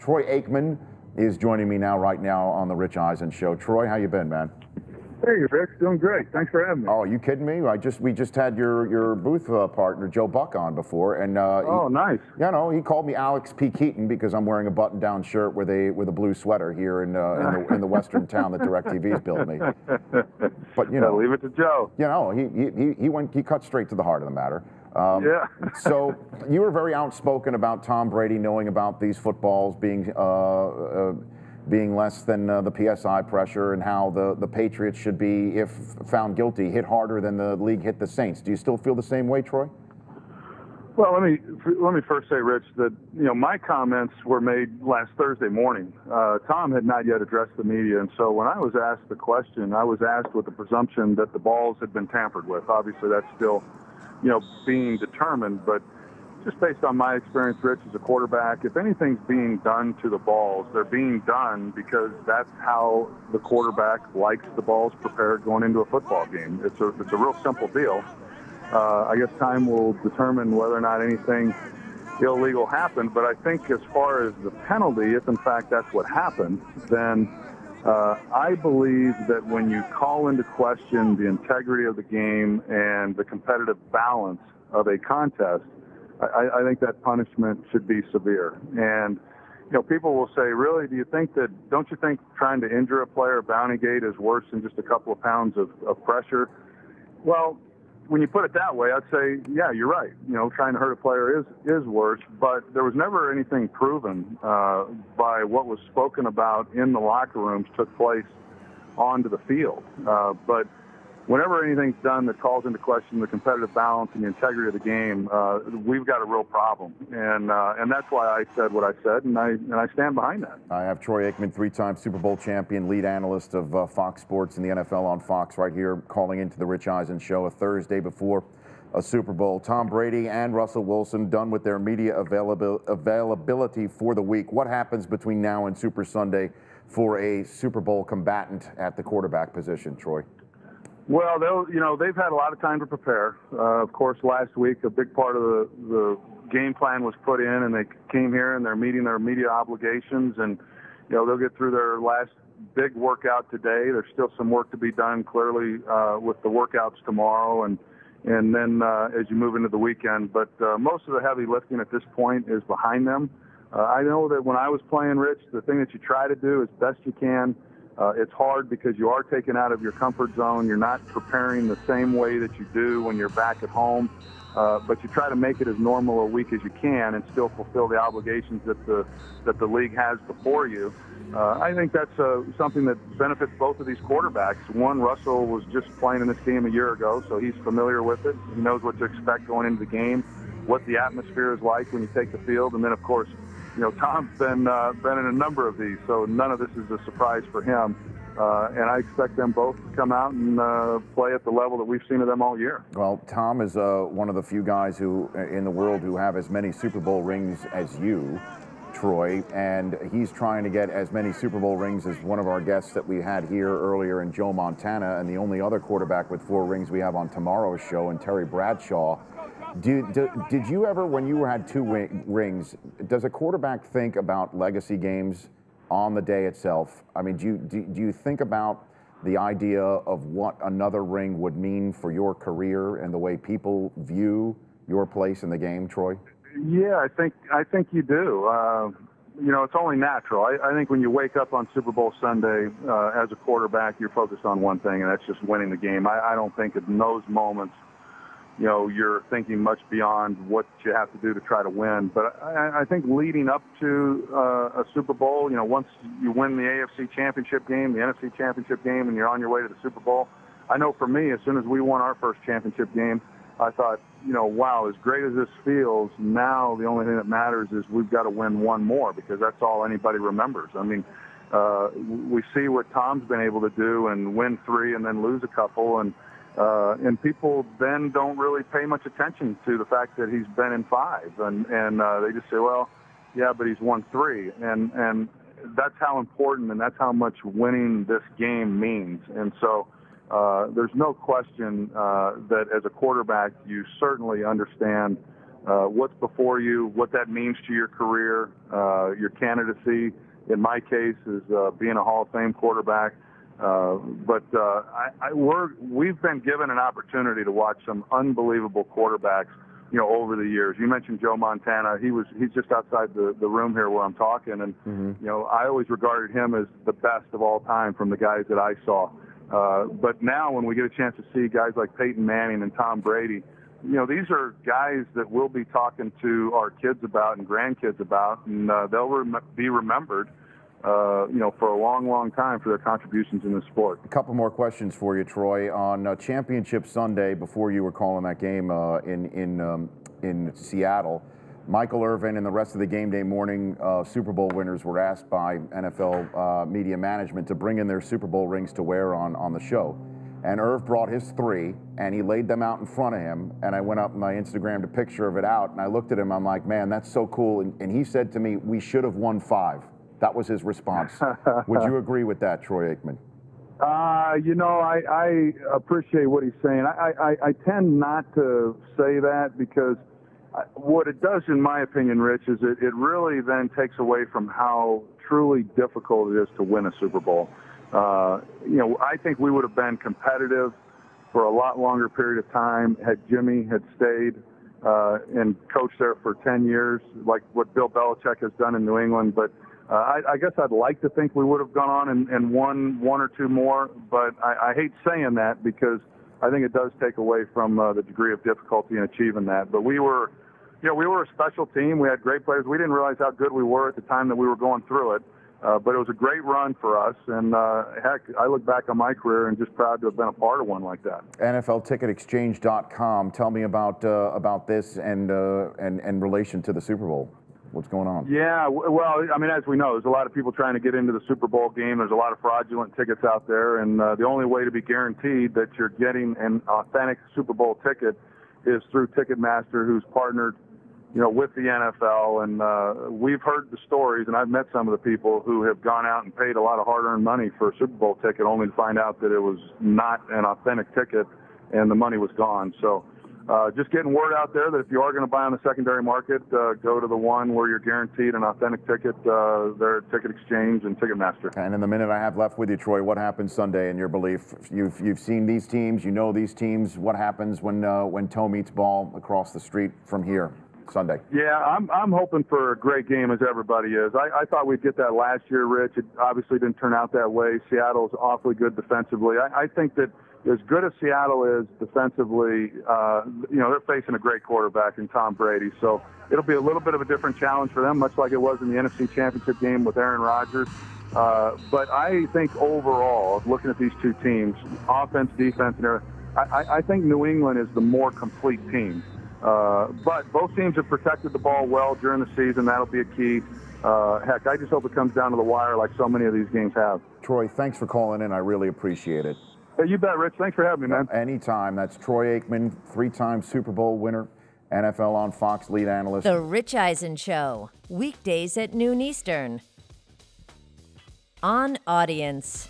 Troy Aikman is joining me now, right now, on the Rich Eisen Show. Troy, how you been, man? Hey, Rich, doing great. Thanks for having me. Oh, you kidding me? I just we just had your your booth uh, partner Joe Buck on before, and uh, oh, he, nice. You know, he called me Alex P. Keaton because I'm wearing a button-down shirt with a with a blue sweater here in uh, in, the, in the western town that DirecTV's built me. But you know, leave it to Joe. You know, he he he went he cut straight to the heart of the matter. Um, yeah. so you were very outspoken about Tom Brady knowing about these footballs being. Uh, uh being less than uh, the PSI pressure and how the, the Patriots should be, if found guilty, hit harder than the league hit the Saints. Do you still feel the same way, Troy? Well, let me let me first say, Rich, that you know my comments were made last Thursday morning. Uh, Tom had not yet addressed the media, and so when I was asked the question, I was asked with the presumption that the balls had been tampered with. Obviously, that's still, you know, being determined, but just based on my experience, Rich, as a quarterback, if anything's being done to the balls, they're being done because that's how the quarterback likes the balls prepared going into a football game. It's a, it's a real simple deal. Uh, I guess time will determine whether or not anything illegal happened, but I think as far as the penalty, if in fact that's what happened, then uh, I believe that when you call into question the integrity of the game and the competitive balance of a contest, I, I think that punishment should be severe. And you know, people will say, really, do you think that, don't you think trying to injure a player, bounty gate, is worse than just a couple of pounds of, of pressure? Well, when you put it that way, I'd say, yeah, you're right. You know, trying to hurt a player is, is worse, but there was never anything proven uh, by what was spoken about in the locker rooms took place onto the field. Uh, but whenever anything's done that calls into question the competitive balance and the integrity of the game, uh, we've got a real problem, and uh, and that's why I said what I said, and I and I stand behind that. I have Troy Aikman, three-time Super Bowl champion, lead analyst of uh, Fox Sports and the NFL on Fox, right here, calling into the Rich Eisen show a Thursday before a Super Bowl. Tom Brady and Russell Wilson done with their media availability availability for the week. What happens between now and Super Sunday for a Super Bowl combatant at the quarterback position, Troy? Well, you know, they've had a lot of time to prepare. Uh, of course, last week a big part of the, the game plan was put in, and they came here and they're meeting their media obligations, and you know they'll get through their last big workout today. There's still some work to be done, clearly, uh, with the workouts tomorrow, and and then uh, as you move into the weekend. But uh, most of the heavy lifting at this point is behind them. Uh, I know that when I was playing, Rich, the thing that you try to do as best you can uh, it's hard because you are taken out of your comfort zone. You're not preparing the same way that you do when you're back at home. Uh, but you try to make it as normal a week as you can and still fulfill the obligations that the that the league has before you. Uh, I think that's uh, something that benefits both of these quarterbacks. One, Russell was just playing in this game a year ago, so he's familiar with it. He knows what to expect going into the game, what the atmosphere is like when you take the field, and then of course you know, Tom's been uh, been in a number of these, so none of this is a surprise for him. Uh, and I expect them both to come out and uh, play at the level that we've seen of them all year. Well, Tom is uh, one of the few guys who uh, in the world who have as many Super Bowl rings as you, Troy, and he's trying to get as many Super Bowl rings as one of our guests that we had here earlier in Joe Montana, and the only other quarterback with four rings we have on tomorrow's show, and Terry Bradshaw. Did, did, did you ever, when you had two rings, does a quarterback think about legacy games on the day itself? I mean, do you, do, do you think about the idea of what another ring would mean for your career and the way people view your place in the game, Troy? Yeah, I think I think you do. Uh, you know, it's only natural. I, I think when you wake up on Super Bowl Sunday uh, as a quarterback, you're focused on one thing, and that's just winning the game. I, I don't think in those moments you know, you're thinking much beyond what you have to do to try to win. But I, I think leading up to uh, a Super Bowl, you know, once you win the AFC Championship game, the NFC Championship game, and you're on your way to the Super Bowl, I know for me, as soon as we won our first championship game, I thought, you know, wow, as great as this feels, now the only thing that matters is we've got to win one more because that's all anybody remembers. I mean, uh, we see what Tom's been able to do and win three and then lose a couple and uh, and people then don't really pay much attention to the fact that he's been in five, and and uh, they just say, well, yeah, but he's won three, and and that's how important and that's how much winning this game means. And so uh, there's no question uh, that as a quarterback, you certainly understand uh, what's before you, what that means to your career, uh, your candidacy. In my case, is uh, being a Hall of Fame quarterback. Uh, but uh, I, I, we're, we've been given an opportunity to watch some unbelievable quarterbacks, you know, over the years. You mentioned Joe Montana. He was he's just outside the, the room here where I'm talking, and mm-hmm. you know, I always regarded him as the best of all time from the guys that I saw. Uh, but now, when we get a chance to see guys like Peyton Manning and Tom Brady, you know, these are guys that we'll be talking to our kids about and grandkids about, and uh, they'll rem- be remembered uh, you know, for a long, long time for their contributions in the sport. A couple more questions for you, Troy. On uh, Championship Sunday, before you were calling that game uh, in in um, in Seattle, Michael Irvin and the rest of the game day morning uh, Super Bowl winners were asked by NFL uh, media management to bring in their Super Bowl rings to wear on on the show. And Irv brought his three, and he laid them out in front of him. And I went up my Instagram to picture of it out, and I looked at him. I'm like, man, that's so cool. And, and he said to me, we should have won five. That was his response. Would you agree with that, Troy Aikman? Uh, you know, I, I appreciate what he's saying. I, I, I tend not to say that because what it does, in my opinion, Rich, is it, it really then takes away from how truly difficult it is to win a Super Bowl. Uh, you know, I think we would have been competitive for a lot longer period of time had Jimmy had stayed uh, and coached there for 10 years, like what Bill Belichick has done in New England. But uh, I, I guess I'd like to think we would have gone on and, and won one or two more, but I, I hate saying that because I think it does take away from uh, the degree of difficulty in achieving that. But we were, you know, we were a special team. We had great players. We didn't realize how good we were at the time that we were going through it. Uh, but it was a great run for us, and uh, heck, I look back on my career and just proud to have been a part of one like that. NFLTicketExchange.com. Tell me about uh, about this and uh, and and relation to the Super Bowl. What's going on? Yeah, well, I mean, as we know, there's a lot of people trying to get into the Super Bowl game. There's a lot of fraudulent tickets out there, and uh, the only way to be guaranteed that you're getting an authentic Super Bowl ticket is through Ticketmaster, who's partnered, you know, with the NFL. And uh, we've heard the stories, and I've met some of the people who have gone out and paid a lot of hard-earned money for a Super Bowl ticket, only to find out that it was not an authentic ticket, and the money was gone. So uh, just getting word out there that if you are going to buy on the secondary market, uh, go to the one where you're guaranteed an authentic ticket. Uh, their Ticket Exchange and Ticketmaster. And in the minute I have left with you, Troy, what happens Sunday in your belief? You've you've seen these teams, you know these teams. What happens when uh, when toe meets ball across the street from here? Sunday. Yeah, I'm I'm hoping for a great game as everybody is. I, I thought we'd get that last year, Rich. It obviously didn't turn out that way. Seattle's awfully good defensively. I, I think that as good as Seattle is defensively, uh, you know, they're facing a great quarterback in Tom Brady. So it'll be a little bit of a different challenge for them, much like it was in the NFC Championship game with Aaron Rodgers. Uh, but I think overall, looking at these two teams, offense, defense, and everything, I, I think New England is the more complete team. Uh, but both teams have protected the ball well during the season. That'll be a key. Uh, heck, I just hope it comes down to the wire like so many of these games have. Troy, thanks for calling in. I really appreciate it. Hey, you bet, Rich. Thanks for having me, man. Anytime. That's Troy Aikman, three-time Super Bowl winner, NFL on Fox lead analyst. The Rich Eisen Show, weekdays at noon Eastern. On Audience.